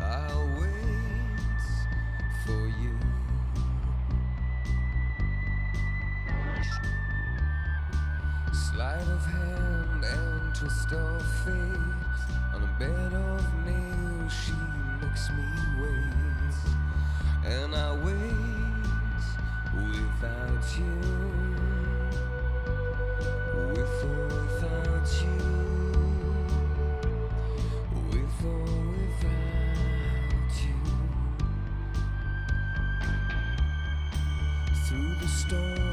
I'll wait for you. Of hand and twist of fate. On a bed of nails she makes me wait. And I wait storm.